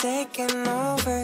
taking over.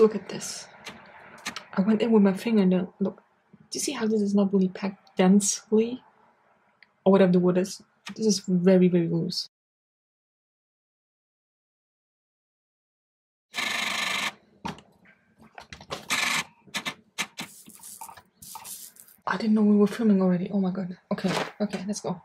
look at this. I went in with my fingernail. Look, do you see how this is not really packed densely? Or whatever the word is. This is very, very loose. I didn't know we were filming already. Oh my god. Okay, okay, let's go.